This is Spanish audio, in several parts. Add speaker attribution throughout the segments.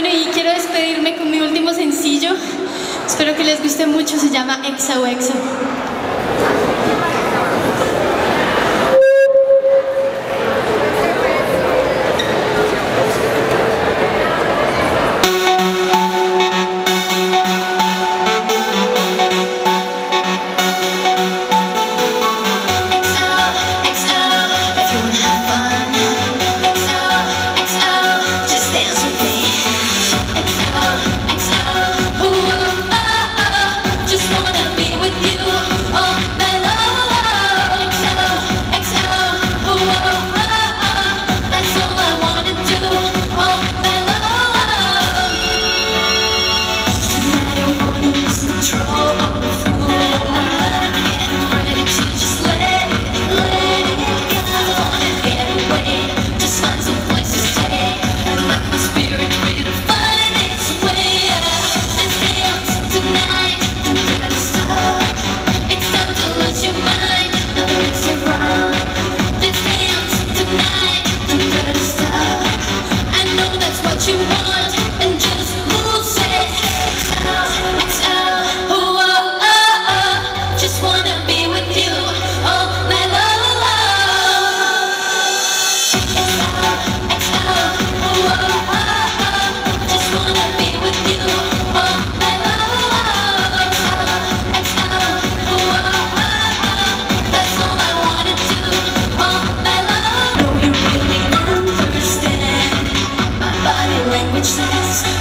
Speaker 1: Bueno, y quiero despedirme con mi último sencillo. Espero que les guste mucho, se llama Exo Exo.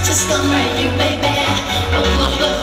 Speaker 2: just for you, baby.